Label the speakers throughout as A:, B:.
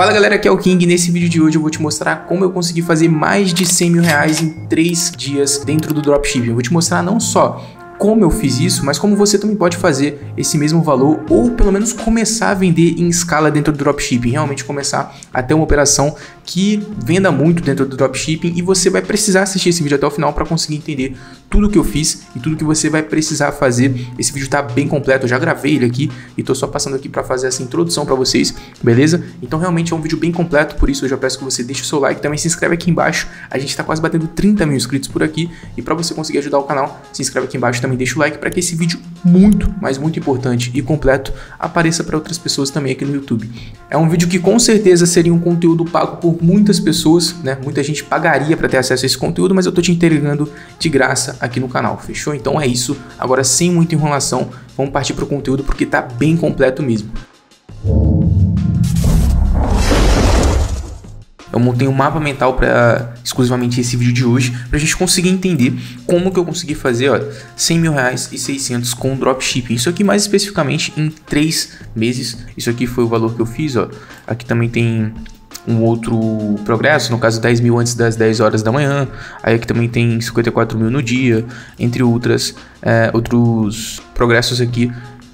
A: Fala galera, aqui é o King nesse vídeo de hoje eu vou te mostrar como eu consegui fazer mais de 100 mil reais em 3 dias dentro do dropshipping. Eu vou te mostrar não só como eu fiz isso, mas como você também pode fazer esse mesmo valor ou pelo menos começar a vender em escala dentro do dropshipping, realmente começar a ter uma operação que venda muito dentro do dropshipping e você vai precisar assistir esse vídeo até o final para conseguir entender tudo que eu fiz e tudo que você vai precisar fazer. Esse vídeo está bem completo, eu já gravei ele aqui e estou só passando aqui para fazer essa introdução para vocês, beleza? Então realmente é um vídeo bem completo, por isso eu já peço que você deixe o seu like, também se inscreve aqui embaixo. A gente está quase batendo 30 mil inscritos por aqui e para você conseguir ajudar o canal, se inscreve aqui embaixo também também deixa o like para que esse vídeo muito, mas muito importante e completo apareça para outras pessoas também aqui no YouTube. É um vídeo que com certeza seria um conteúdo pago por muitas pessoas, né? Muita gente pagaria para ter acesso a esse conteúdo, mas eu tô te entregando de graça aqui no canal, fechou? Então é isso. Agora sem muita enrolação, vamos partir para o conteúdo porque tá bem completo mesmo. Eu montei um mapa mental para exclusivamente esse vídeo de hoje, para a gente conseguir entender como que eu consegui fazer ó, 100 mil reais e 600 com dropshipping. Isso aqui mais especificamente em 3 meses. Isso aqui foi o valor que eu fiz. Ó. Aqui também tem um outro progresso, no caso 10 mil antes das 10 horas da manhã, aí aqui também tem 54 mil no dia, entre outras, é, outros progressos aqui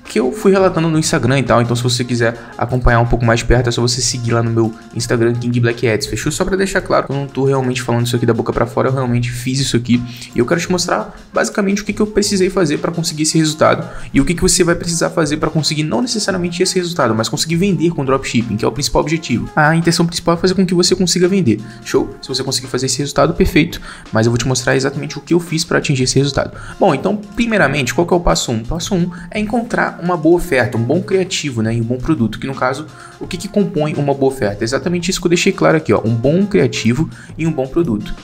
A: que eu fui relatando no Instagram e tal. Então, se você quiser acompanhar um pouco mais perto, é só você seguir lá no meu Instagram, King Black Ads. Fechou? Só para deixar claro que eu não tô realmente falando isso aqui da boca para fora, eu realmente fiz isso aqui. E eu quero te mostrar basicamente o que, que eu precisei fazer para conseguir esse resultado e o que, que você vai precisar fazer para conseguir não necessariamente esse resultado, mas conseguir vender com dropshipping, que é o principal objetivo. A intenção principal é fazer com que você consiga vender. Show? Se você conseguir fazer esse resultado, perfeito. Mas eu vou te mostrar exatamente o que eu fiz para atingir esse resultado. Bom, então, primeiramente, qual que é o passo 1? Um? Passo 1 um é encontrar uma boa oferta, um bom criativo, né, e um bom produto, que no caso, o que, que compõe uma boa oferta? Exatamente isso que eu deixei claro aqui, ó, um bom criativo e um bom produto.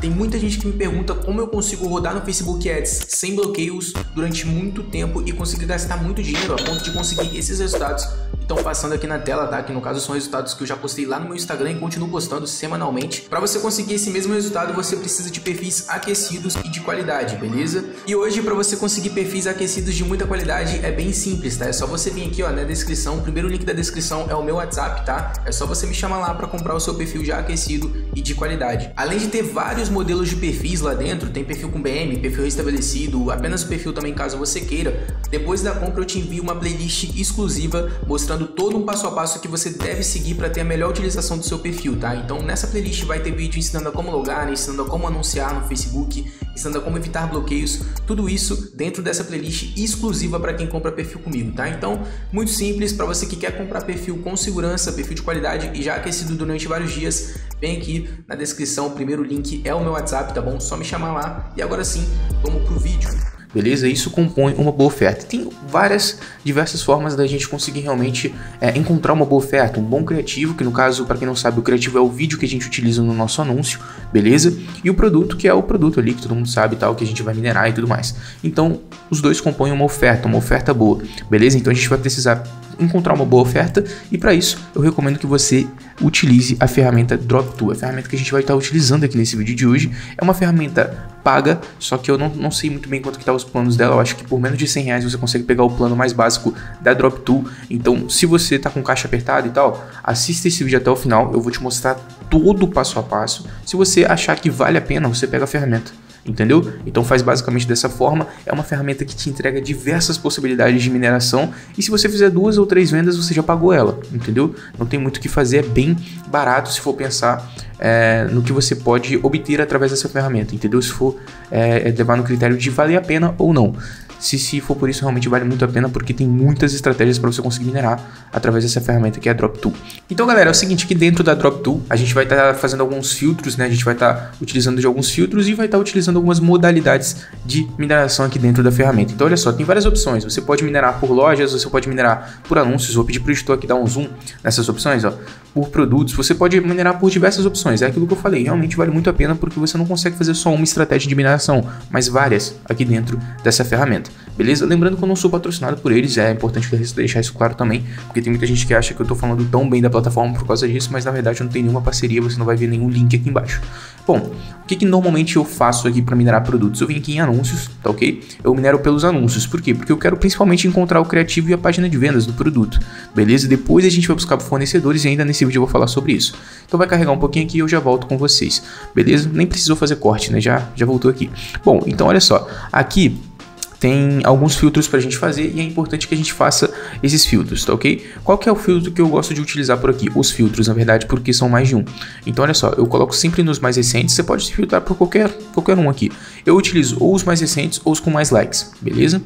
A: Tem muita gente que me pergunta como eu consigo rodar no Facebook Ads sem bloqueios durante muito tempo e conseguir gastar muito dinheiro a ponto de conseguir esses resultados estão passando aqui na tela, tá? Que no caso são resultados que eu já postei lá no meu Instagram e continuo postando semanalmente. Para você conseguir esse mesmo resultado, você precisa de perfis aquecidos e de qualidade, beleza? E hoje para você conseguir perfis aquecidos de muita qualidade é bem simples, tá? É só você vir aqui, ó, na descrição. O primeiro link da descrição é o meu WhatsApp, tá? É só você me chamar lá para comprar o seu perfil já aquecido e de qualidade. Além de ter vários modelos de perfis lá dentro, tem perfil com BM, perfil restabelecido, apenas o perfil também caso você queira. Depois da compra eu te envio uma playlist exclusiva mostrando todo um passo a passo que você deve seguir para ter a melhor utilização do seu perfil, tá? Então nessa playlist vai ter vídeo ensinando a como logar, ensinando a como anunciar no Facebook, ensinando a como evitar bloqueios, tudo isso dentro dessa playlist exclusiva para quem compra perfil comigo, tá? Então, muito simples para você que quer comprar perfil com segurança, perfil de qualidade e já aquecido durante vários dias, vem aqui na descrição, o primeiro link é o meu WhatsApp, tá bom? Só me chamar lá. E agora sim, vamos pro vídeo beleza? Isso compõe uma boa oferta. Tem várias, diversas formas da gente conseguir realmente é, encontrar uma boa oferta, um bom criativo, que no caso, para quem não sabe, o criativo é o vídeo que a gente utiliza no nosso anúncio, beleza? E o produto, que é o produto ali, que todo mundo sabe tal, que a gente vai minerar e tudo mais. Então, os dois compõem uma oferta, uma oferta boa, beleza? Então a gente vai precisar encontrar uma boa oferta. E para isso eu recomendo que você utilize a ferramenta Drop2, a ferramenta que a gente vai estar utilizando aqui nesse vídeo de hoje. É uma ferramenta paga, só que eu não, não sei muito bem quanto que tá os planos dela, eu acho que por menos de 100 reais você consegue pegar o plano mais básico da Drop2, então se você tá com caixa apertada e tal, assista esse vídeo até o final, eu vou te mostrar todo o passo a passo, se você achar que vale a pena, você pega a ferramenta entendeu? Então faz basicamente dessa forma, é uma ferramenta que te entrega diversas possibilidades de mineração e se você fizer duas ou três vendas você já pagou ela, entendeu? Não tem muito o que fazer, é bem barato se for pensar é, no que você pode obter através dessa ferramenta, entendeu? Se for é, levar no critério de valer a pena ou não. Se, se for por isso, realmente vale muito a pena, porque tem muitas estratégias para você conseguir minerar através dessa ferramenta que é a Drop2. Então, galera, é o seguinte, aqui dentro da Drop2, a gente vai estar tá fazendo alguns filtros, né? A gente vai estar tá utilizando de alguns filtros e vai estar tá utilizando algumas modalidades de mineração aqui dentro da ferramenta. Então, olha só, tem várias opções. Você pode minerar por lojas, você pode minerar por anúncios. Vou pedir para o editor aqui dar um zoom nessas opções, ó. Por produtos, você pode minerar por diversas opções. É aquilo que eu falei, realmente vale muito a pena porque você não consegue fazer só uma estratégia de mineração, mas várias aqui dentro dessa ferramenta beleza? Lembrando que eu não sou patrocinado por eles, é importante deixar isso claro também, porque tem muita gente que acha que eu tô falando tão bem da plataforma por causa disso, mas na verdade eu não tenho nenhuma parceria, você não vai ver nenhum link aqui embaixo. Bom, o que, que normalmente eu faço aqui para minerar produtos? Eu venho aqui em anúncios, tá ok? Eu minero pelos anúncios, por quê? Porque eu quero principalmente encontrar o criativo e a página de vendas do produto, beleza? Depois a gente vai buscar fornecedores e ainda nesse vídeo eu vou falar sobre isso. Então vai carregar um pouquinho aqui e eu já volto com vocês, beleza? Nem precisou fazer corte, né? Já, já voltou aqui. Bom, então olha só, aqui tem alguns filtros para a gente fazer e é importante que a gente faça esses filtros, tá ok? Qual que é o filtro que eu gosto de utilizar por aqui? Os filtros, na verdade, porque são mais de um. Então, olha só, eu coloco sempre nos mais recentes, você pode filtrar por qualquer, qualquer um aqui. Eu utilizo ou os mais recentes ou os com mais likes, beleza?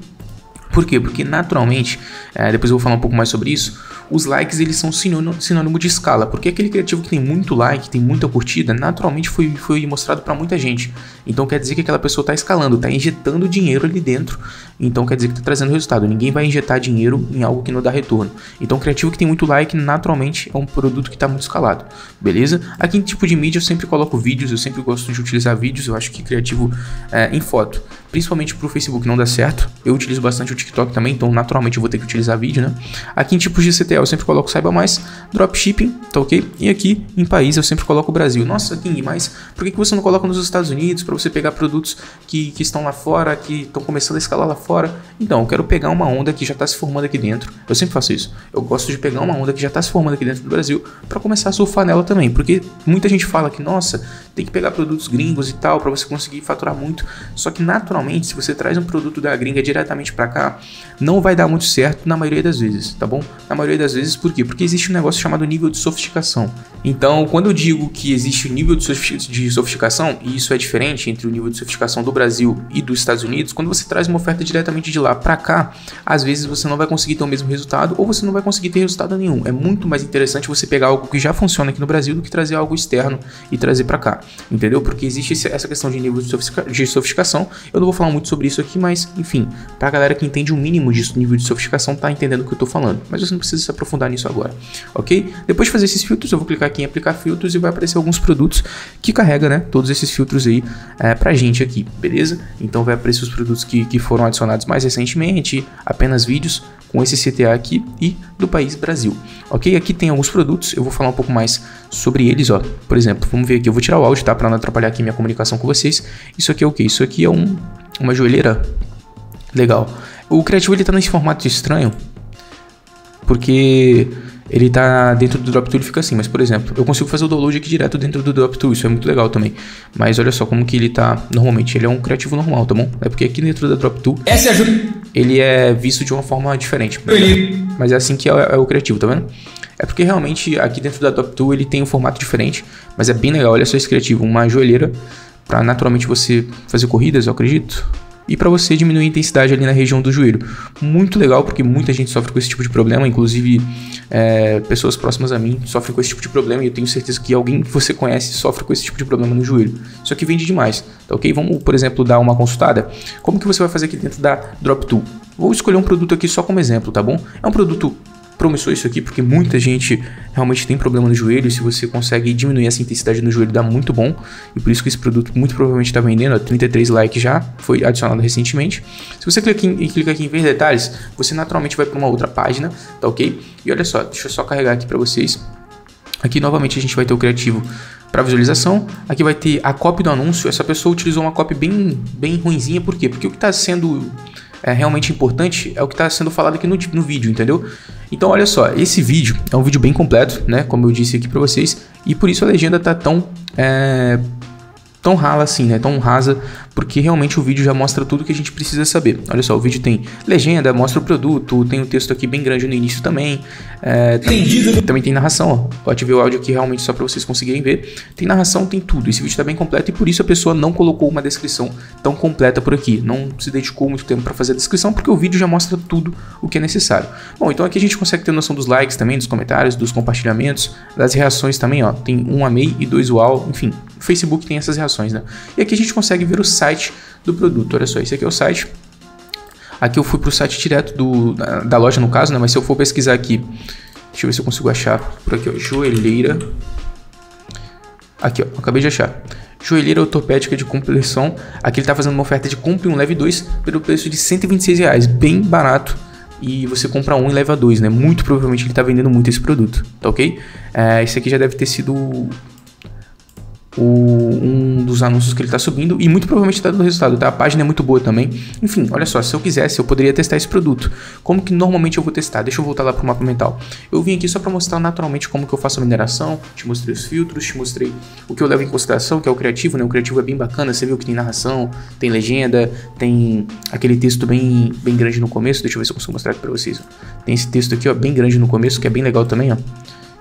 A: Por quê? Porque naturalmente, é, depois eu vou falar um pouco mais sobre isso, os likes eles são sinônimo, sinônimo de escala, porque aquele criativo que tem muito like, tem muita curtida, naturalmente foi, foi mostrado para muita gente. Então quer dizer que aquela pessoa está escalando, está injetando dinheiro ali dentro. Então quer dizer que está trazendo resultado. Ninguém vai injetar dinheiro em algo que não dá retorno. Então criativo que tem muito like, naturalmente é um produto que está muito escalado. Beleza? Aqui em tipo de mídia eu sempre coloco vídeos, eu sempre gosto de utilizar vídeos. Eu acho que criativo é, em foto, principalmente para o Facebook não dá certo. Eu utilizo bastante TikTok também, então naturalmente eu vou ter que utilizar vídeo, né? Aqui em tipos de CTL eu sempre coloco saiba mais, dropshipping, tá ok? E aqui em país eu sempre coloco o Brasil. Nossa, King, mas por que, que você não coloca nos Estados Unidos para você pegar produtos que, que estão lá fora, que estão começando a escalar lá fora? Então, eu quero pegar uma onda que já está se formando aqui dentro. Eu sempre faço isso. Eu gosto de pegar uma onda que já está se formando aqui dentro do Brasil para começar a surfar nela também, porque muita gente fala que, nossa, tem que pegar produtos gringos e tal para você conseguir faturar muito. Só que naturalmente, se você traz um produto da gringa diretamente para cá, não vai dar muito certo na maioria das vezes, tá bom? Na maioria das vezes, por quê? Porque existe um negócio chamado nível de sofisticação. Então, quando eu digo que existe um nível de sofisticação, e isso é diferente entre o nível de sofisticação do Brasil e dos Estados Unidos, quando você traz uma oferta diretamente de lá para cá, às vezes você não vai conseguir ter o mesmo resultado ou você não vai conseguir ter resultado nenhum. É muito mais interessante você pegar algo que já funciona aqui no Brasil do que trazer algo externo e trazer para cá, entendeu? Porque existe essa questão de nível de sofisticação. Eu não vou falar muito sobre isso aqui, mas enfim, pra galera que entende o um mínimo de nível de sofisticação tá entendendo o que eu tô falando. Mas você não precisa se aprofundar nisso agora, ok? Depois de fazer esses filtros, eu vou clicar aqui em aplicar filtros e vai aparecer alguns produtos que carrega, né? Todos esses filtros aí é, pra gente aqui, beleza? Então vai aparecer os produtos que, que foram adicionados mais recentemente, apenas vídeos com esse CTA aqui e do país Brasil, ok? Aqui tem alguns produtos, eu vou falar um pouco mais sobre eles, ó. Por exemplo, vamos ver aqui, eu vou tirar o áudio, tá? Para não atrapalhar aqui minha comunicação com vocês. Isso aqui é o que? Isso aqui é um, uma joelheira legal. O criativo ele tá nesse formato estranho, porque ele tá dentro do DropTool e fica assim. Mas, por exemplo, eu consigo fazer o download aqui direto dentro do DropTool, isso é muito legal também. Mas olha só como que ele tá normalmente. Ele é um criativo normal, tá bom? É porque aqui dentro da DropTool,
B: Essa é
A: ele é visto de uma forma diferente. Mas é assim que é, é o criativo, tá vendo? É porque realmente aqui dentro da DropTool ele tem um formato diferente, mas é bem legal. Olha só esse criativo, uma joelheira para naturalmente você fazer corridas, eu acredito e para você diminuir a intensidade ali na região do joelho. Muito legal, porque muita gente sofre com esse tipo de problema, inclusive é, pessoas próximas a mim sofrem com esse tipo de problema e eu tenho certeza que alguém que você conhece sofre com esse tipo de problema no joelho. Isso aqui vende demais, tá ok? Vamos, por exemplo, dar uma consultada. Como que você vai fazer aqui dentro da Drop Tool? Vou escolher um produto aqui só como exemplo, tá bom? É um produto promissor isso aqui, porque muita gente realmente tem problema no joelho. Se você consegue diminuir essa intensidade no joelho, dá muito bom. E por isso que esse produto muito provavelmente está vendendo. Ó, 33 likes já, foi adicionado recentemente. Se você clica aqui, clica aqui em ver detalhes, você naturalmente vai para uma outra página, tá ok? E olha só, deixa eu só carregar aqui para vocês. Aqui novamente a gente vai ter o criativo para visualização. Aqui vai ter a copy do anúncio. Essa pessoa utilizou uma copy bem, bem ruinzinha, por quê? Porque o que está sendo é, realmente importante é o que está sendo falado aqui no, no vídeo, entendeu? Então, olha só, esse vídeo é um vídeo bem completo, né? Como eu disse aqui para vocês, e por isso a legenda tá tão é, tão rala assim, né? Tão rasa, porque realmente o vídeo já mostra tudo que a gente precisa saber. Olha só, o vídeo tem legenda, mostra o produto, tem o um texto aqui bem grande no início também. É, também, também tem narração, ó. Eu ativei o áudio aqui realmente só para vocês conseguirem ver. Tem narração, tem tudo. Esse vídeo está bem completo e por isso a pessoa não colocou uma descrição tão completa por aqui. Não se dedicou muito tempo para fazer a descrição, porque o vídeo já mostra tudo o que é necessário. Bom, então aqui a gente consegue ter noção dos likes também, dos comentários, dos compartilhamentos, das reações também, ó. Tem um amei e dois uau, enfim. O Facebook tem essas reações, né? E aqui a gente consegue ver o site do produto. Olha só, esse aqui é o site. Aqui eu fui para o site direto do, da, da, loja, no caso, né? Mas se eu for pesquisar aqui, deixa eu ver se eu consigo achar por aqui, ó, joelheira. Aqui, ó, acabei de achar. Joelheira ortopédica de compressão. Aqui ele está fazendo uma oferta de compre um leve 2 pelo preço de 126 reais, bem barato. E você compra um e leva dois, né? Muito provavelmente ele está vendendo muito esse produto, tá ok? É, esse aqui já deve ter sido o, um dos anúncios que ele está subindo e muito provavelmente está dando resultado, tá? A página é muito boa também. Enfim, olha só, se eu quisesse, eu poderia testar esse produto. Como que normalmente eu vou testar? Deixa eu voltar lá para o mapa mental. Eu vim aqui só para mostrar naturalmente como que eu faço a mineração, te mostrei os filtros, te mostrei o que eu levo em consideração, que é o criativo, né? O criativo é bem bacana, você viu que tem narração, tem legenda, tem aquele texto bem, bem grande no começo. Deixa eu ver se eu consigo mostrar aqui para vocês. Tem esse texto aqui, ó, bem grande no começo, que é bem legal também, ó.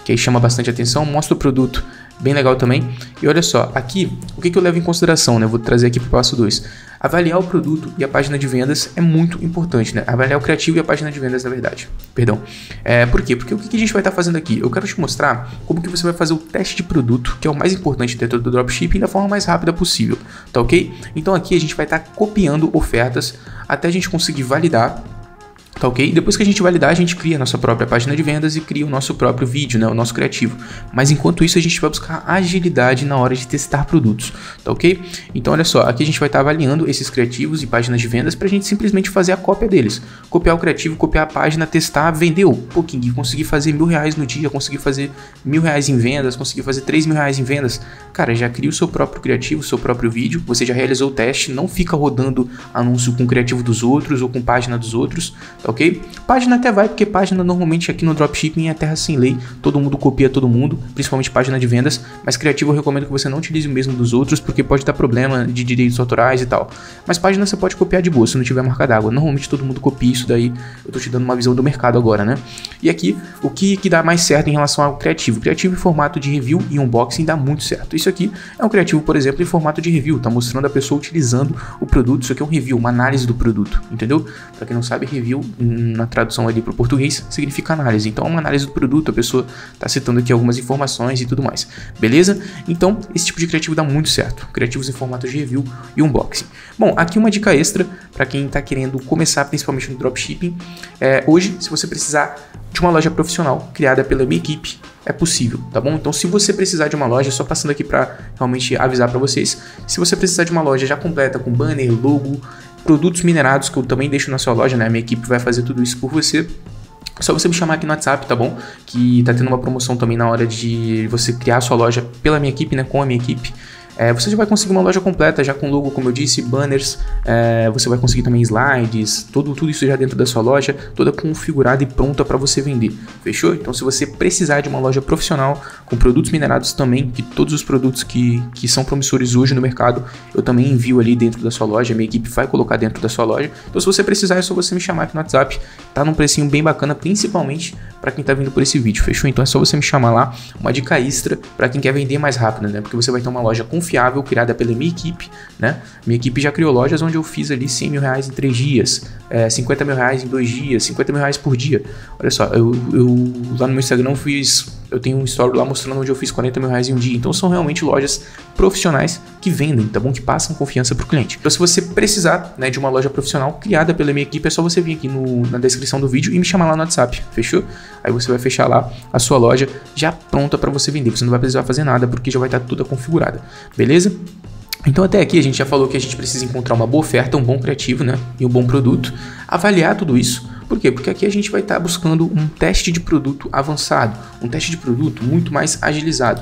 A: Que aí chama bastante atenção, mostra o produto bem legal também. E olha só, aqui, o que, que eu levo em consideração, né? vou trazer aqui para o passo 2. Avaliar o produto e a página de vendas é muito importante, né? Avaliar o criativo e a página de vendas, na verdade. Perdão. É, por quê? Porque o que, que a gente vai estar tá fazendo aqui? Eu quero te mostrar como que você vai fazer o teste de produto, que é o mais importante dentro do dropshipping, da forma mais rápida possível, tá ok? Então aqui a gente vai estar tá copiando ofertas até a gente conseguir validar Tá ok? Depois que a gente validar, a gente cria a nossa própria página de vendas e cria o nosso próprio vídeo, né? O nosso criativo. Mas enquanto isso, a gente vai buscar agilidade na hora de testar produtos, tá ok? Então, olha só, aqui a gente vai estar tá avaliando esses criativos e páginas de vendas para a gente simplesmente fazer a cópia deles. Copiar o criativo, copiar a página, testar, vendeu. Pouquinho, conseguir fazer mil reais no dia, conseguir fazer mil reais em vendas, conseguir fazer três mil reais em vendas. Cara, já cria o seu próprio criativo, o seu próprio vídeo, você já realizou o teste, não fica rodando anúncio com o criativo dos outros ou com página dos outros, ok? Página até vai, porque página normalmente aqui no dropshipping é terra sem lei, todo mundo copia todo mundo, principalmente página de vendas, mas criativo eu recomendo que você não utilize o mesmo dos outros, porque pode dar problema de direitos autorais e tal. Mas página você pode copiar de boa, se não tiver marca d'água. Normalmente todo mundo copia isso daí, eu tô te dando uma visão do mercado agora, né? E aqui, o que, que dá mais certo em relação ao criativo? Criativo em formato de review e unboxing dá muito certo. Isso aqui é um criativo, por exemplo, em formato de review, tá mostrando a pessoa utilizando o produto, isso aqui é um review, uma análise do produto, entendeu? Para quem não sabe, review na tradução ali para o português significa análise. Então, é uma análise do produto, a pessoa está citando aqui algumas informações e tudo mais. Beleza? Então, esse tipo de criativo dá muito certo. Criativos em formato de review e unboxing. Bom, aqui uma dica extra para quem está querendo começar, principalmente no dropshipping. É, hoje, se você precisar de uma loja profissional criada pela minha equipe, é possível, tá bom? Então, se você precisar de uma loja, só passando aqui para realmente avisar para vocês, se você precisar de uma loja já completa com banner, logo, produtos minerados que eu também deixo na sua loja, né? Minha equipe vai fazer tudo isso por você. Só você me chamar aqui no WhatsApp, tá bom? Que tá tendo uma promoção também na hora de você criar a sua loja pela minha equipe, né? Com a minha equipe. É, você já vai conseguir uma loja completa, já com logo, como eu disse, banners, é, você vai conseguir também slides, tudo, tudo isso já dentro da sua loja, toda configurada e pronta para você vender. Fechou? Então, se você precisar de uma loja profissional com produtos minerados também, que todos os produtos que, que são promissores hoje no mercado, eu também envio ali dentro da sua loja, minha equipe vai colocar dentro da sua loja. Então, se você precisar, é só você me chamar aqui no WhatsApp, tá num precinho bem bacana, principalmente para quem tá vindo por esse vídeo. Fechou? Então, é só você me chamar lá, uma dica extra para quem quer vender mais rápido, né? Porque você vai ter uma loja confiável confiável criada pela minha equipe, né? Minha equipe já criou lojas onde eu fiz ali 100 mil reais em 3 dias, é, 50 mil reais em 2 dias, 50 mil reais por dia. Olha só, eu, eu lá no meu Instagram fiz eu tenho um story lá mostrando onde eu fiz 40 mil reais em um dia. Então são realmente lojas profissionais que vendem, tá bom? Que passam confiança pro cliente. Então se você precisar né, de uma loja profissional criada pela minha equipe, é só você vir aqui no, na descrição do vídeo e me chamar lá no WhatsApp, fechou? Aí você vai fechar lá a sua loja já pronta para você vender. Você não vai precisar fazer nada porque já vai estar tudo configurada, beleza? Então até aqui a gente já falou que a gente precisa encontrar uma boa oferta, um bom criativo, né? E um bom produto, avaliar tudo isso por quê? Porque aqui a gente vai estar tá buscando um teste de produto avançado, um teste de produto muito mais agilizado.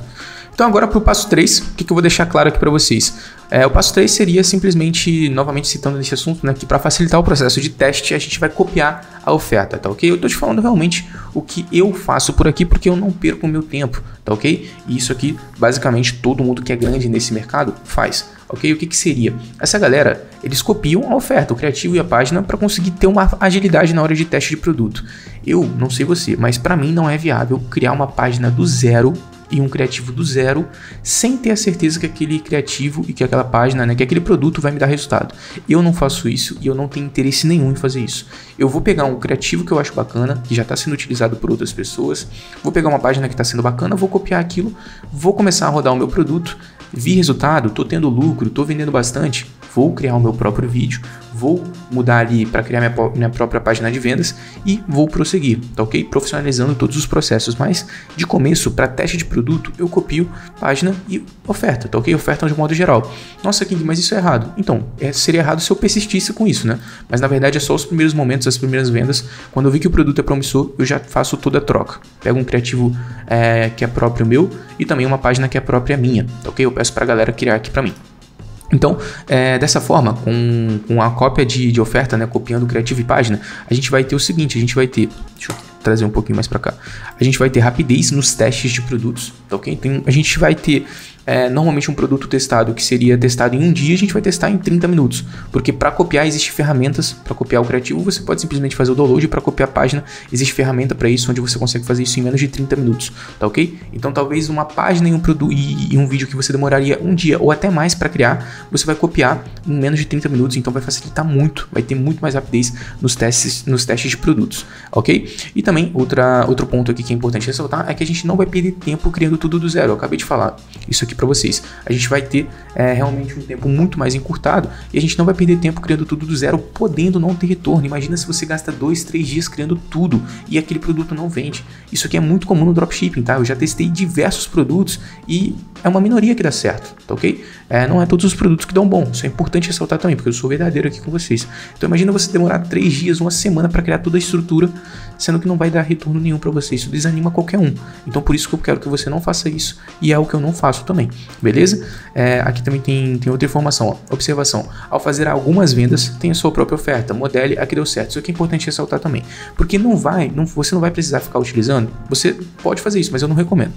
A: Então agora para o passo 3, o que, que eu vou deixar claro aqui para vocês? É, o passo 3 seria simplesmente, novamente citando nesse assunto, né, que para facilitar o processo de teste a gente vai copiar a oferta, tá ok? Eu estou te falando realmente o que eu faço por aqui porque eu não perco o meu tempo, tá ok? E isso aqui, basicamente, todo mundo que é grande nesse mercado faz ok? O que, que seria? Essa galera, eles copiam a oferta, o criativo e a página para conseguir ter uma agilidade na hora de teste de produto. Eu não sei você, mas para mim não é viável criar uma página do zero e um criativo do zero sem ter a certeza que aquele criativo e que aquela página, né, que aquele produto vai me dar resultado. Eu não faço isso e eu não tenho interesse nenhum em fazer isso. Eu vou pegar um criativo que eu acho bacana, que já está sendo utilizado por outras pessoas, vou pegar uma página que está sendo bacana, vou copiar aquilo, vou começar a rodar o meu produto, vi resultado, estou tendo lucro, estou vendendo bastante, vou criar o meu próprio vídeo, vou mudar ali para criar minha, minha própria página de vendas e vou prosseguir, tá ok? Profissionalizando todos os processos, mas de começo, para teste de produto, eu copio página e oferta, tá ok? Oferta de modo geral. Nossa, King, mas isso é errado. Então, é, seria errado se eu persistisse com isso, né? Mas na verdade é só os primeiros momentos, as primeiras vendas. Quando eu vi que o produto é promissor, eu já faço toda a troca. Pego um criativo é, que é próprio meu e também uma página que é própria minha, tá ok? Eu peço para a galera criar aqui para mim. Então, é, dessa forma, com, com a cópia de, de oferta, né, copiando o criativo e página, a gente vai ter o seguinte, a gente vai ter, deixa eu trazer um pouquinho mais para cá, a gente vai ter rapidez nos testes de produtos, tá ok? Então, a gente vai ter é, normalmente um produto testado que seria testado em um dia, a gente vai testar em 30 minutos. Porque para copiar existem ferramentas, para copiar o criativo, você pode simplesmente fazer o download, para copiar a página, existe ferramenta para isso, onde você consegue fazer isso em menos de 30 minutos, tá ok? Então talvez uma página e um, produto, e, e um vídeo que você demoraria um dia ou até mais para criar, você vai copiar em menos de 30 minutos, então vai facilitar muito, vai ter muito mais rapidez nos testes, nos testes de produtos, ok? E também outra, outro ponto aqui que é importante ressaltar é que a gente não vai perder tempo criando tudo do zero, eu acabei de falar isso aqui para vocês. A gente vai ter é, realmente um tempo muito mais encurtado e a gente não vai perder tempo criando tudo do zero, podendo não ter retorno. Imagina se você gasta dois, três dias criando tudo e aquele produto não vende. Isso aqui é muito comum no dropshipping, tá? Eu já testei diversos produtos e é uma minoria que dá certo, tá ok? É, não é todos os produtos que dão bom. Isso é importante ressaltar também, porque eu sou verdadeiro aqui com vocês. Então imagina você demorar três dias, uma semana para criar toda a estrutura, sendo que não vai dar retorno nenhum para você. Isso desanima qualquer um. Então por isso que eu quero que você não faça isso e é o que eu não faço também, beleza? É, aqui também tem, tem outra informação. Ó. Observação: ao fazer algumas vendas, tem a sua própria oferta. Modele aqui deu certo. Isso aqui é importante ressaltar também, porque não vai, não, você não vai precisar ficar utilizando. Você pode fazer isso, mas eu não recomendo.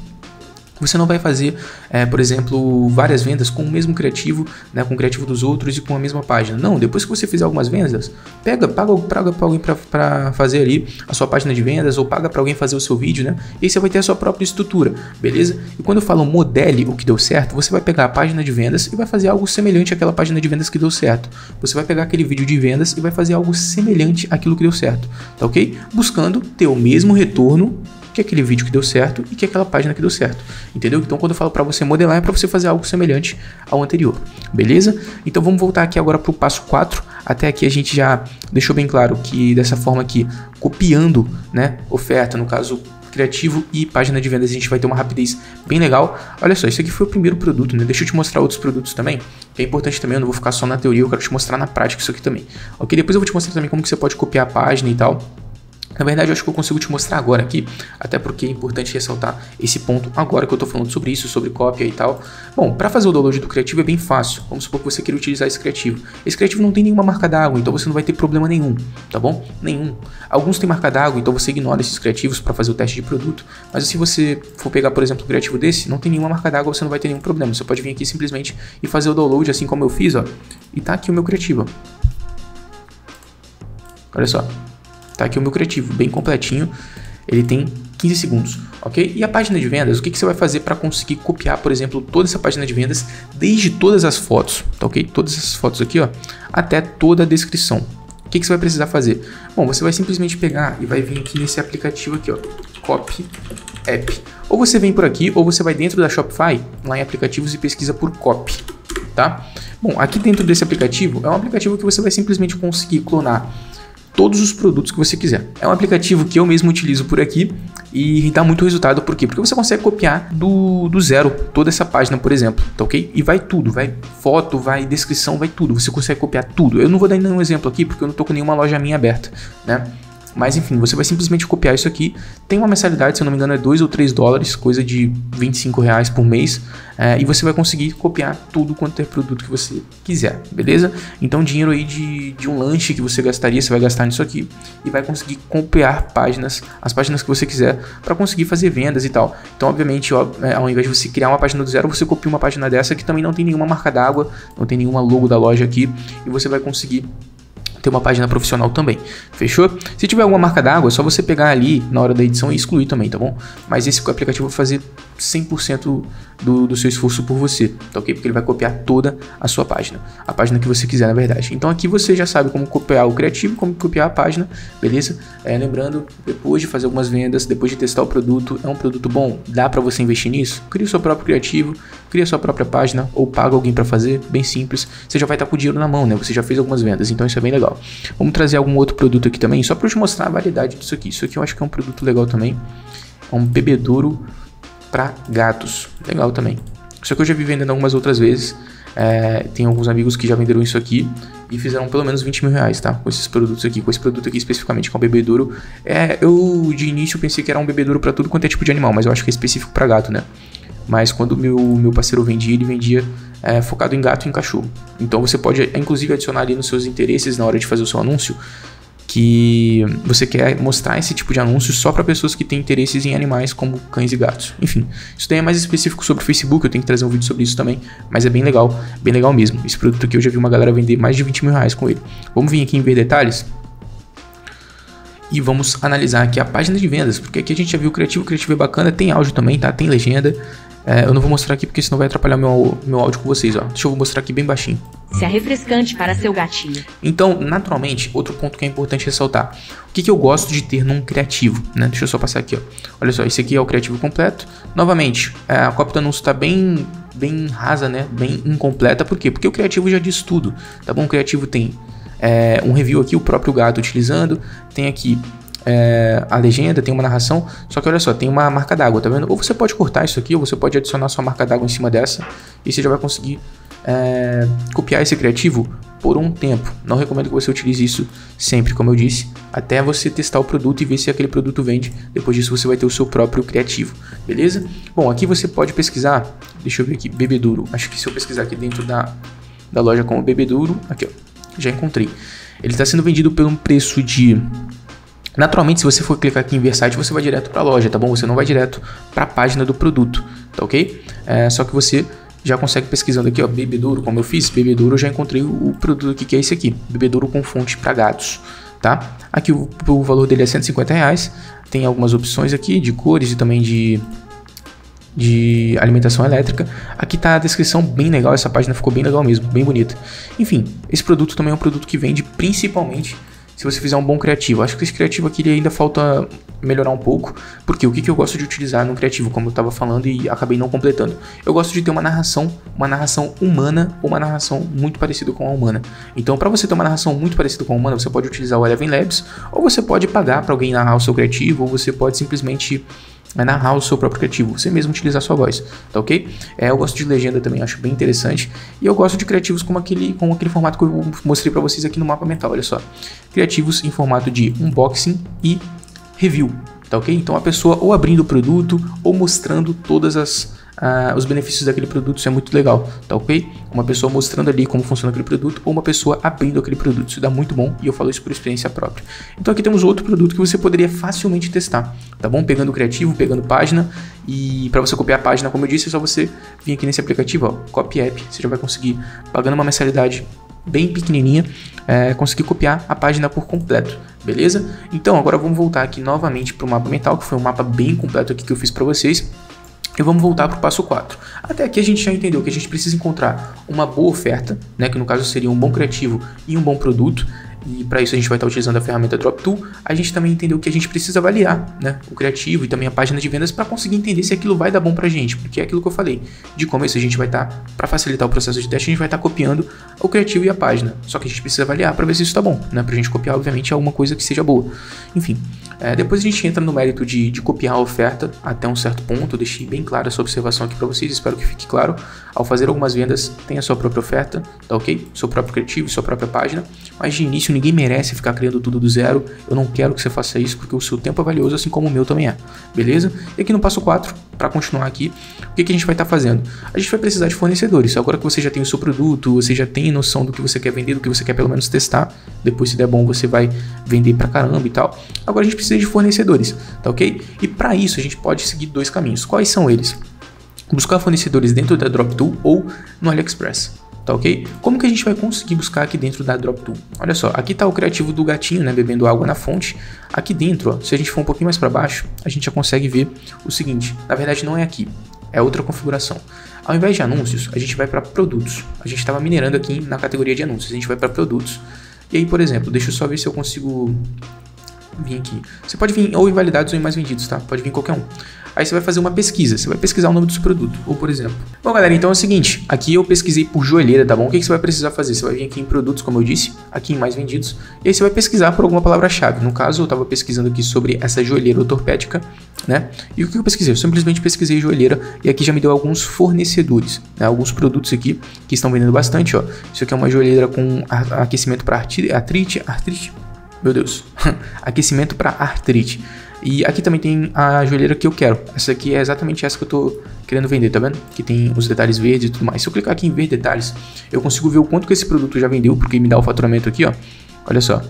A: Você não vai fazer, é, por exemplo, várias vendas com o mesmo criativo, né, com o criativo dos outros e com a mesma página. Não, depois que você fizer algumas vendas, pega, paga, paga para alguém para fazer ali a sua página de vendas ou paga para alguém fazer o seu vídeo, né? E aí você vai ter a sua própria estrutura, beleza? E quando eu falo modele o que deu certo, você vai pegar a página de vendas e vai fazer algo semelhante àquela página de vendas que deu certo. Você vai pegar aquele vídeo de vendas e vai fazer algo semelhante àquilo que deu certo, tá ok? Buscando ter o mesmo retorno que aquele vídeo que deu certo e que aquela página que deu certo. Entendeu? Então quando eu falo para você modelar é para você fazer algo semelhante ao anterior. Beleza? Então vamos voltar aqui agora para o passo 4. Até aqui a gente já deixou bem claro que dessa forma aqui, copiando, né, oferta, no caso criativo e página de vendas, a gente vai ter uma rapidez bem legal. Olha só, isso aqui foi o primeiro produto, né? Deixa eu te mostrar outros produtos também, que é importante também, eu não vou ficar só na teoria, eu quero te mostrar na prática isso aqui também. Ok, depois eu vou te mostrar também como que você pode copiar a página e tal. Na verdade, eu acho que eu consigo te mostrar agora aqui, até porque é importante ressaltar esse ponto agora que eu estou falando sobre isso, sobre cópia e tal. Bom, para fazer o download do criativo é bem fácil. Vamos supor que você queira utilizar esse criativo. Esse criativo não tem nenhuma marca d'água, então você não vai ter problema nenhum, tá bom? Nenhum. Alguns têm marca d'água, então você ignora esses criativos para fazer o teste de produto. Mas se você for pegar, por exemplo, um criativo desse, não tem nenhuma marca d'água, você não vai ter nenhum problema. Você pode vir aqui simplesmente e fazer o download, assim como eu fiz, ó. E tá aqui o meu criativo. Olha só. Tá aqui o meu criativo, bem completinho. Ele tem 15 segundos, ok? E a página de vendas, o que, que você vai fazer para conseguir copiar, por exemplo, toda essa página de vendas, desde todas as fotos, tá ok? Todas essas fotos aqui, ó, até toda a descrição. O que, que você vai precisar fazer? Bom, você vai simplesmente pegar e vai vir aqui nesse aplicativo aqui, ó, Copy App. Ou você vem por aqui, ou você vai dentro da Shopify, lá em aplicativos e pesquisa por Copy, tá? Bom, aqui dentro desse aplicativo, é um aplicativo que você vai simplesmente conseguir clonar todos os produtos que você quiser. É um aplicativo que eu mesmo utilizo por aqui e dá muito resultado. Por quê? Porque você consegue copiar do, do zero toda essa página, por exemplo, tá ok? E vai tudo, vai foto, vai descrição, vai tudo. Você consegue copiar tudo. Eu não vou dar nenhum exemplo aqui porque eu não estou com nenhuma loja minha aberta, né? Mas enfim, você vai simplesmente copiar isso aqui. Tem uma mensalidade, se eu não me engano, é 2 ou 3 dólares, coisa de 25 reais por mês. É, e você vai conseguir copiar tudo quanto é produto que você quiser, beleza? Então, dinheiro aí de, de um lanche que você gastaria, você vai gastar nisso aqui e vai conseguir copiar páginas, as páginas que você quiser, para conseguir fazer vendas e tal. Então, obviamente, ó, é, ao invés de você criar uma página do zero, você copia uma página dessa que também não tem nenhuma marca d'água, não tem nenhuma logo da loja aqui, e você vai conseguir ter uma página profissional também. Fechou? Se tiver alguma marca d'água, é só você pegar ali na hora da edição e excluir também, tá bom? Mas esse aplicativo vai fazer 100% do, do seu esforço por você, tá ok? Porque ele vai copiar toda a sua página, a página que você quiser, na verdade. Então aqui você já sabe como copiar o criativo, como copiar a página, beleza? É, lembrando, depois de fazer algumas vendas, depois de testar o produto, é um produto bom? Dá para você investir nisso? Cria o seu próprio criativo, cria a sua própria página ou paga alguém para fazer, bem simples. Você já vai estar com o dinheiro na mão, né? Você já fez algumas vendas, então isso é bem legal. Vamos trazer algum outro produto aqui também, só para te mostrar a variedade disso aqui. Isso aqui eu acho que é um produto legal também. É um bebedouro para gatos. Legal também. Isso aqui eu já vi vendendo algumas outras vezes. É, tem alguns amigos que já venderam isso aqui e fizeram pelo menos 20 mil reais, tá? Com esses produtos aqui, com esse produto aqui especificamente, com o bebedouro. É, eu de início pensei que era um bebedouro para tudo quanto é tipo de animal, mas eu acho que é específico para gato, né? Mas quando meu, meu parceiro vendia, ele vendia é, focado em gato e em cachorro. Então você pode, inclusive, adicionar ali nos seus interesses na hora de fazer o seu anúncio que você quer mostrar esse tipo de anúncio só para pessoas que têm interesses em animais como cães e gatos. Enfim, isso daí é mais específico sobre o Facebook, eu tenho que trazer um vídeo sobre isso também, mas é bem legal, bem legal mesmo. Esse produto aqui eu já vi uma galera vender mais de 20 mil reais com ele. Vamos vir aqui em ver detalhes? E vamos analisar aqui a página de vendas, porque aqui a gente já viu o criativo, o criativo é bacana, tem áudio também, tá? Tem legenda. É, eu não vou mostrar aqui porque senão vai atrapalhar meu, meu áudio com vocês, ó. Deixa eu mostrar aqui bem baixinho.
B: Se é refrescante para seu gatinho.
A: Então, naturalmente, outro ponto que é importante ressaltar. O que, que eu gosto de ter num criativo, né? Deixa eu só passar aqui, ó. Olha só, esse aqui é o criativo completo. Novamente, é, a cópia do anúncio está bem, bem rasa, né? Bem incompleta. Por quê? Porque o criativo já diz tudo, tá bom? O criativo tem é, um review aqui, o próprio gato utilizando. Tem aqui é, a legenda, tem uma narração, só que olha só, tem uma marca d'água, tá vendo? Ou você pode cortar isso aqui, ou você pode adicionar sua marca d'água em cima dessa, e você já vai conseguir é, copiar esse criativo por um tempo. Não recomendo que você utilize isso sempre, como eu disse, até você testar o produto e ver se aquele produto vende. Depois disso você vai ter o seu próprio criativo, beleza? Bom, aqui você pode pesquisar, deixa eu ver aqui, bebedouro. Acho que se eu pesquisar aqui dentro da, da loja como bebedouro, aqui ó, já encontrei. Ele está sendo vendido por um preço de Naturalmente, se você for clicar aqui em Versailles, você vai direto para a loja, tá bom? Você não vai direto para a página do produto, tá ok? É, só que você já consegue pesquisando aqui, ó, bebedouro, como eu fiz, bebedouro, eu já encontrei o produto aqui que é esse aqui, bebedouro com fonte para gatos, tá? Aqui o, o, valor dele é 150 reais, tem algumas opções aqui de cores e também de de alimentação elétrica. Aqui tá a descrição bem legal, essa página ficou bem legal mesmo, bem bonita. Enfim, esse produto também é um produto que vende principalmente se você fizer um bom criativo. Acho que esse criativo aqui ainda falta melhorar um pouco, porque o que, que eu gosto de utilizar no criativo, como eu estava falando e acabei não completando. Eu gosto de ter uma narração, uma narração humana ou uma narração muito parecida com a humana. Então, para você ter uma narração muito parecida com a humana, você pode utilizar o Eleven Labs, ou você pode pagar para alguém narrar o seu criativo, ou você pode simplesmente é narrar o seu próprio criativo, você mesmo utilizar sua voz, tá ok? É, eu gosto de legenda também, acho bem interessante. E eu gosto de criativos como aquele, com aquele formato que eu mostrei para vocês aqui no mapa mental, olha só. Criativos em formato de unboxing e review, tá ok? Então a pessoa ou abrindo o produto ou mostrando todas as uh, os benefícios daquele produto, isso é muito legal, tá ok? Uma pessoa mostrando ali como funciona aquele produto ou uma pessoa abrindo aquele produto, isso dá muito bom e eu falo isso por experiência própria. Então aqui temos outro produto que você poderia facilmente testar, tá bom? Pegando o criativo, pegando página e para você copiar a página, como eu disse, é só você vir aqui nesse aplicativo, ó, Copy App, você já vai conseguir, pagando uma mensalidade bem pequenininha, é, conseguir copiar a página por completo, beleza? Então agora vamos voltar aqui novamente para o mapa mental, que foi um mapa bem completo aqui que eu fiz para vocês. E vamos voltar para o passo 4. Até aqui a gente já entendeu que a gente precisa encontrar uma boa oferta, né, que no caso seria um bom criativo e um bom produto, e para isso a gente vai estar utilizando a ferramenta Drop Tool. A gente também entendeu que a gente precisa avaliar né, o criativo e também a página de vendas para conseguir entender se aquilo vai dar bom para a gente, porque é aquilo que eu falei. De começo a gente vai estar, para facilitar o processo de teste, a gente vai estar copiando o criativo e a página. Só que a gente precisa avaliar para ver se isso está bom, né, para a gente copiar, obviamente, alguma coisa que seja boa. Enfim, é, depois a gente entra no mérito de, de, copiar a oferta até um certo ponto. Deixei bem clara essa observação aqui para vocês, espero que fique claro. Ao fazer algumas vendas, tem a sua própria oferta, tá ok? Seu próprio criativo, sua própria página. Mas de início ninguém merece ficar criando tudo do zero. Eu não quero que você faça isso porque o seu tempo é valioso, assim como o meu também é. Beleza? E aqui no passo 4, para continuar aqui, o que, que a gente vai estar tá fazendo? A gente vai precisar de fornecedores. Agora que você já tem o seu produto, você já tem noção do que você quer vender, do que você quer pelo menos testar. Depois, se der bom, você vai vender pra caramba e tal. Agora a gente precisa de fornecedores, tá ok? E para isso a gente pode seguir dois caminhos. Quais são eles? Buscar fornecedores dentro da DropTool ou no AliExpress. Tá ok? Como que a gente vai conseguir buscar aqui dentro da DropTool? Olha só, aqui está o criativo do gatinho, né, bebendo água na fonte. Aqui dentro, ó, se a gente for um pouquinho mais para baixo, a gente já consegue ver o seguinte, na verdade não é aqui, é outra configuração. Ao invés de anúncios, a gente vai para produtos. A gente estava minerando aqui na categoria de anúncios, a gente vai para produtos. E aí, por exemplo, deixa eu só ver se eu consigo vir aqui. Você pode vir ou em validados ou em mais vendidos, tá? Pode vir qualquer um. Aí você vai fazer uma pesquisa, você vai pesquisar o nome do seu produto, ou por exemplo. Bom, galera, então é o seguinte, aqui eu pesquisei por joelheira, tá bom? O que, que você vai precisar fazer? Você vai vir aqui em produtos, como eu disse, aqui em mais vendidos, e aí você vai pesquisar por alguma palavra-chave. No caso, eu estava pesquisando aqui sobre essa joelheira ortopédica, né? E o que eu pesquisei? Eu simplesmente pesquisei joelheira e aqui já me deu alguns fornecedores, né? alguns produtos aqui que estão vendendo bastante, ó. Isso aqui é uma joelheira com aquecimento para artrite, artrite, meu Deus, aquecimento para artrite. E aqui também tem a joelheira que eu quero. Essa aqui é exatamente essa que eu tô querendo vender, tá vendo? Que tem os detalhes verdes e tudo mais. Se eu clicar aqui em ver detalhes, eu consigo ver o quanto que esse produto já vendeu, porque me dá o faturamento aqui, ó. Olha só.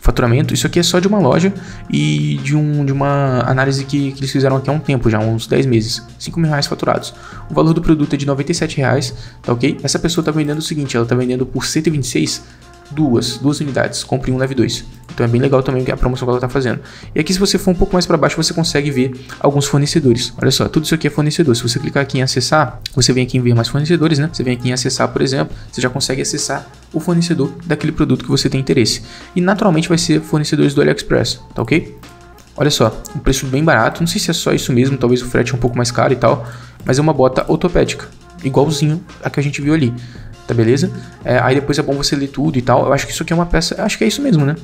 A: Faturamento, isso aqui é só de uma loja e de, um, de uma análise que, que eles fizeram aqui há um tempo, já uns 10 meses. 5 mil reais faturados. O valor do produto é de 97 reais, tá ok? Essa pessoa tá vendendo o seguinte, ela tá vendendo por 126 duas, duas unidades, compre um, leve dois. Então é bem legal também a promoção que ela está fazendo. E aqui se você for um pouco mais para baixo, você consegue ver alguns fornecedores. Olha só, tudo isso aqui é fornecedor. Se você clicar aqui em acessar, você vem aqui em ver mais fornecedores, né? Você vem aqui em acessar, por exemplo, você já consegue acessar o fornecedor daquele produto que você tem interesse. E naturalmente vai ser fornecedores do AliExpress, tá ok? Olha só, um preço bem barato. Não sei se é só isso mesmo, talvez o frete é um pouco mais caro e tal, mas é uma bota ortopédica, igualzinho a que a gente viu ali tá beleza? É, aí depois é bom você ler tudo e tal. Eu acho que isso aqui é uma peça, acho que é isso mesmo, né?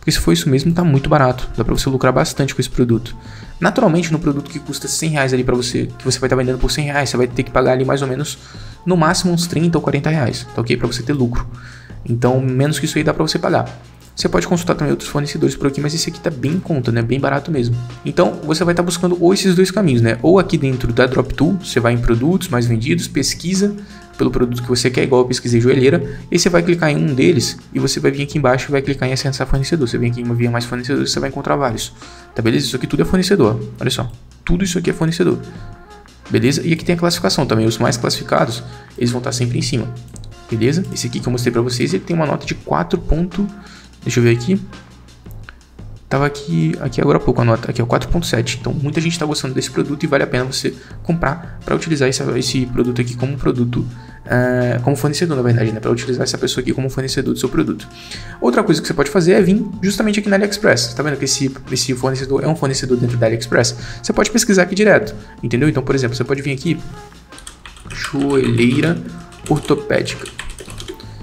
A: Porque se for isso mesmo, tá muito barato. Dá pra você lucrar bastante com esse produto. Naturalmente, no produto que custa 100 reais ali pra você, que você vai estar tá vendendo por 100 reais, você vai ter que pagar ali mais ou menos, no máximo uns 30 ou 40 reais, tá ok? Pra você ter lucro. Então, menos que isso aí dá pra você pagar. Você pode consultar também outros fornecedores por aqui, mas esse aqui tá bem em conta, né? Bem barato mesmo. Então, você vai estar tá buscando ou esses dois caminhos, né? Ou aqui dentro da DropTool, você vai em produtos mais vendidos, pesquisa pelo produto que você quer, igual eu pesquisei joelheira, e você vai clicar em um deles e você vai vir aqui embaixo e vai clicar em acessar fornecedor. Você vem aqui em uma via mais fornecedor você vai encontrar vários. Tá beleza? Isso aqui tudo é fornecedor. Olha só. Tudo isso aqui é fornecedor. Beleza? E aqui tem a classificação também. Os mais classificados, eles vão estar sempre em cima. Beleza? Esse aqui que eu mostrei para vocês, ele tem uma nota de 4. Deixa eu ver aqui. Tava aqui, aqui agora há pouco a nota, aqui é o 4.7. Então muita gente está gostando desse produto e vale a pena você comprar para utilizar esse, esse produto aqui como produto, uh, como fornecedor na verdade, né? Para utilizar essa pessoa aqui como fornecedor do seu produto. Outra coisa que você pode fazer é vir justamente aqui na AliExpress. Tá vendo que esse, esse fornecedor é um fornecedor dentro da AliExpress? Você pode pesquisar aqui direto, entendeu? Então, por exemplo, você pode vir aqui, joelheira ortopédica.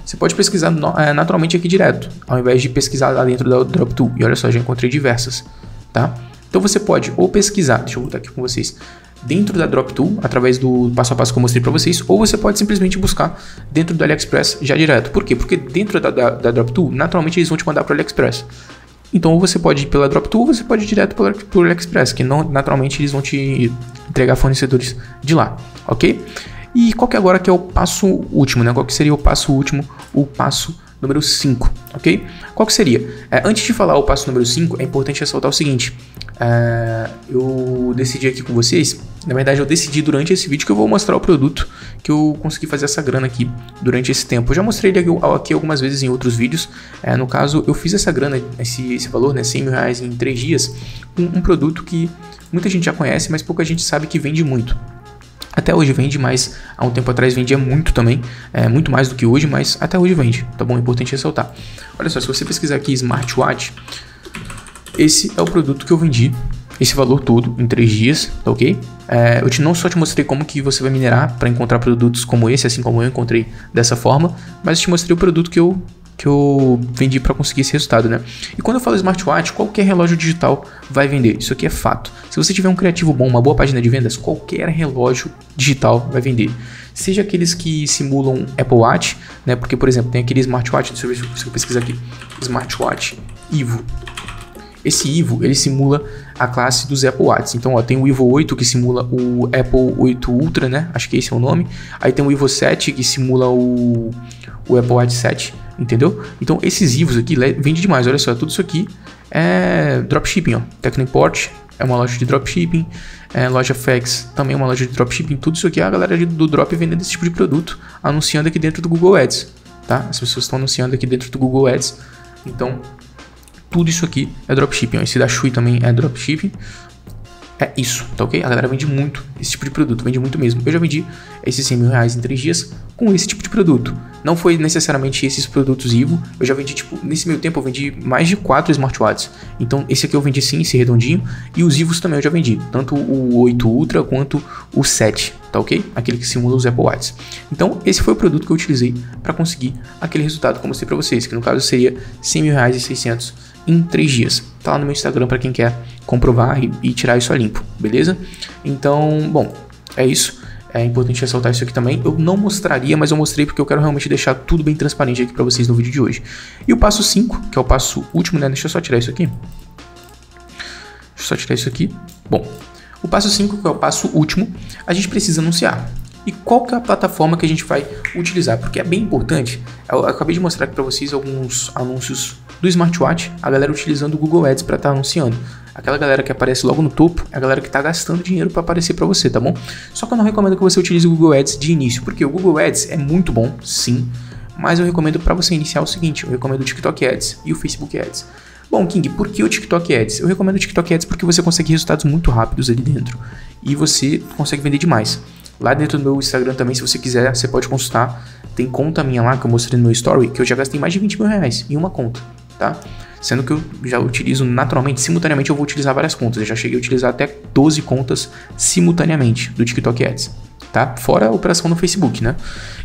A: Você pode pesquisar é, naturalmente aqui direto, ao invés de pesquisar lá dentro da DropTool. E olha só, já encontrei diversas, tá? Então você pode ou pesquisar, deixa eu voltar aqui com vocês, dentro da DropTool, através do passo a passo que eu mostrei para vocês, ou você pode simplesmente buscar dentro do AliExpress já direto. Por quê? Porque dentro da, da, da DropTool, naturalmente eles vão te mandar para o AliExpress. Então, você pode ir pela DropTool, ou você pode ir direto pelo, pelo AliExpress, que não, naturalmente eles vão te entregar fornecedores de lá, ok? E qual que agora que é o passo último, né? Qual que seria o passo último, o passo número 5, ok? Qual que seria? É, antes de falar o passo número 5, é importante ressaltar o seguinte. É, eu decidi aqui com vocês, na verdade eu decidi durante esse vídeo que eu vou mostrar o produto que eu consegui fazer essa grana aqui durante esse tempo. Eu já mostrei ele aqui algumas vezes em outros vídeos. É, no caso, eu fiz essa grana, esse, esse valor, né, 100 mil reais em 3 dias, com um produto que muita gente já conhece, mas pouca gente sabe que vende muito. Até hoje vende, mas há um tempo atrás vendia muito também, é, muito mais do que hoje, mas até hoje vende, tá bom? É importante ressaltar. Olha só, se você pesquisar aqui smartwatch, esse é o produto que eu vendi, esse valor todo em três dias, tá ok? É, eu te, não só te mostrei como que você vai minerar para encontrar produtos como esse, assim como eu encontrei dessa forma, mas te mostrei o produto que eu que eu vendi para conseguir esse resultado, né? E quando eu falo smartwatch, qualquer relógio digital vai vender. Isso aqui é fato. Se você tiver um criativo bom, uma boa página de vendas, qualquer relógio digital vai vender. Seja aqueles que simulam Apple Watch, né? Porque, por exemplo, tem aquele smartwatch, deixa eu ver se eu pesquisar aqui, smartwatch Ivo. Esse Ivo, ele simula a classe dos Apple Watch. Então, ó, tem o Ivo 8 que simula o Apple 8 Ultra, né? Acho que esse é o nome. Aí tem o Ivo 7 que simula o, o Apple Watch 7 entendeu? Então esses IVOs aqui vende demais, olha só, tudo isso aqui é dropshipping, ó, Tecnoimport, é uma loja de dropshipping, é, loja Fex também é uma loja de dropshipping, tudo isso aqui é a galera do drop vendendo esse tipo de produto, anunciando aqui dentro do Google Ads, tá? As pessoas estão anunciando aqui dentro do Google Ads, então tudo isso aqui é dropshipping. Esse da Shui também é dropshipping. É isso, tá ok? A galera vende muito esse tipo de produto, vende muito mesmo. Eu já vendi esses 100 mil reais em 3 dias com esse tipo de produto. Não foi necessariamente esses produtos Ivo, eu já vendi, tipo, nesse meio tempo eu vendi mais de 4 smartwatches. Então esse aqui eu vendi sim, esse redondinho, e os Ivos também eu já vendi, tanto o 8 Ultra quanto o 7, tá ok? Aquele que simula os Apple Watches. Então esse foi o produto que eu utilizei para conseguir aquele resultado que eu mostrei para vocês, que no caso seria 100 mil reais e 600 em 3 dias. Tá lá no meu Instagram para quem quer comprovar e, e, tirar isso a limpo, beleza? Então, bom, é isso. É importante ressaltar isso aqui também. Eu não mostraria, mas eu mostrei porque eu quero realmente deixar tudo bem transparente aqui para vocês no vídeo de hoje. E o passo 5, que é o passo último, né? Deixa eu só tirar isso aqui. Deixa eu só tirar isso aqui. Bom, o passo 5, que é o passo último, a gente precisa anunciar. E qual que é a plataforma que a gente vai utilizar? Porque é bem importante. Eu acabei de mostrar aqui para vocês alguns anúncios do smartwatch, a galera utilizando o Google Ads para estar tá anunciando. Aquela galera que aparece logo no topo é a galera que está gastando dinheiro para aparecer para você, tá bom? Só que eu não recomendo que você utilize o Google Ads de início, porque o Google Ads é muito bom, sim, mas eu recomendo para você iniciar o seguinte: eu recomendo o TikTok Ads e o Facebook Ads. Bom, King, por que o TikTok Ads? Eu recomendo o TikTok Ads porque você consegue resultados muito rápidos ali dentro e você consegue vender demais. Lá dentro do meu Instagram também, se você quiser, você pode consultar. Tem conta minha lá que eu mostrei no meu story que eu já gastei mais de 20 mil reais em uma conta tá? Sendo que eu já utilizo naturalmente, simultaneamente eu vou utilizar várias contas. Eu já cheguei a utilizar até 12 contas simultaneamente do TikTok Ads, tá? Fora a operação no Facebook, né?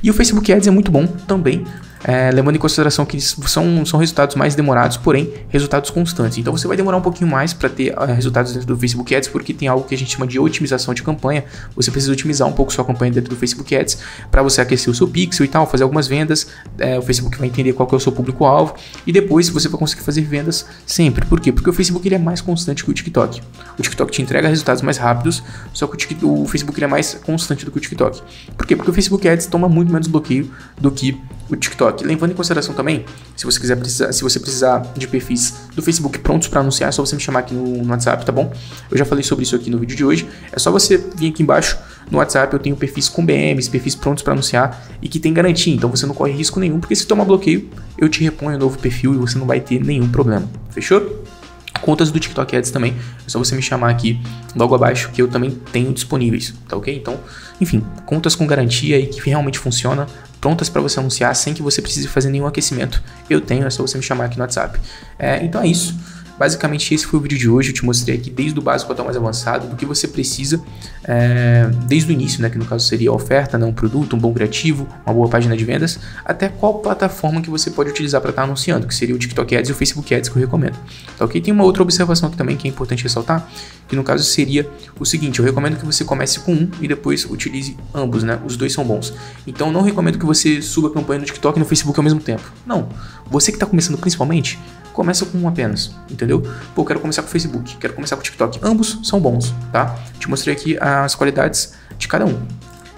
A: E o Facebook Ads é muito bom também é, levando em consideração que são, são resultados mais demorados, porém resultados constantes. Então você vai demorar um pouquinho mais para ter uh, resultados dentro do Facebook Ads, porque tem algo que a gente chama de otimização de campanha. Você precisa otimizar um pouco sua campanha dentro do Facebook Ads para você aquecer o seu pixel e tal, fazer algumas vendas. É, o Facebook vai entender qual é o seu público-alvo e depois você vai conseguir fazer vendas sempre. Por quê? Porque o Facebook ele é mais constante que o TikTok. O TikTok te entrega resultados mais rápidos, só que o, TikTok, o Facebook ele é mais constante do que o TikTok. Por quê? Porque o Facebook Ads toma muito menos bloqueio do que o TikTok. Levando em consideração também, se você quiser precisar, se você precisar de perfis do Facebook prontos para anunciar, é só você me chamar aqui no, no, WhatsApp, tá bom? Eu já falei sobre isso aqui no vídeo de hoje. É só você vir aqui embaixo no WhatsApp, eu tenho perfis com BMs, perfis prontos para anunciar e que tem garantia, então você não corre risco nenhum, porque se tomar bloqueio, eu te reponho um novo perfil e você não vai ter nenhum problema. Fechou? Contas do TikTok Ads também, é só você me chamar aqui logo abaixo que eu também tenho disponíveis, tá ok? Então, enfim, contas com garantia e que realmente funciona, prontas para você anunciar sem que você precise fazer nenhum aquecimento. Eu tenho, é só você me chamar aqui no WhatsApp. É, então é isso. Basicamente, esse foi o vídeo de hoje. Eu te mostrei aqui desde o básico até o mais avançado, do que você precisa é, desde o início, né, que no caso seria a oferta, né, um produto, um bom criativo, uma boa página de vendas, até qual plataforma que você pode utilizar para estar tá anunciando, que seria o TikTok Ads e o Facebook Ads que eu recomendo. Tá ok? Tem uma outra observação aqui também que é importante ressaltar, que no caso seria o seguinte: eu recomendo que você comece com um e depois utilize ambos, né? Os dois são bons. Então, não recomendo que você suba a campanha no TikTok e no Facebook ao mesmo tempo. Não. Você que está começando principalmente, começa com um apenas, entendeu? Pô, quero começar com o Facebook, quero começar com o TikTok. Ambos são bons, tá? Te mostrei aqui as qualidades de cada um.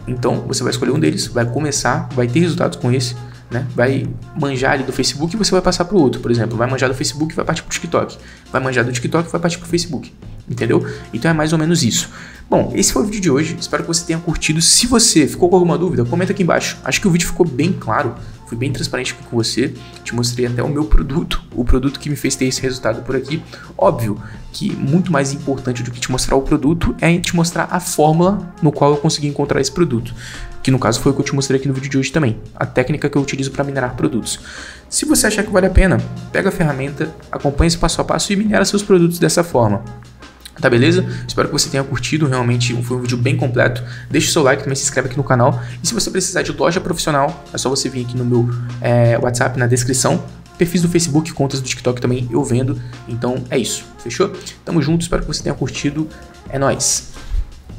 A: Então, você vai escolher um deles, vai começar, vai ter resultados com esse, né? Vai manjar ali do Facebook e você vai passar para o outro, por exemplo. Vai manjar do Facebook e vai partir para o TikTok. Vai manjar do TikTok e vai partir para o Facebook. Entendeu? Então é mais ou menos isso. Bom, esse foi o vídeo de hoje. Espero que você tenha curtido. Se você ficou com alguma dúvida, comenta aqui embaixo. Acho que o vídeo ficou bem claro. Fui bem transparente com você. Te mostrei até o meu produto, o produto que me fez ter esse resultado por aqui. Óbvio que muito mais importante do que te mostrar o produto é te mostrar a fórmula no qual eu consegui encontrar esse produto. Que no caso foi o que eu te mostrei aqui no vídeo de hoje também. A técnica que eu utilizo para minerar produtos. Se você achar que vale a pena, pega a ferramenta, acompanha esse passo a passo e minera seus produtos dessa forma. Tá beleza? Espero que você tenha curtido, realmente foi um vídeo bem completo. Deixa o seu like, também se inscreve aqui no canal. E se você precisar de loja profissional, é só você vir aqui no meu é, WhatsApp na descrição. Perfis do Facebook, contas do TikTok também eu vendo. Então é isso, fechou? Tamo junto, espero que você tenha curtido. É nóis!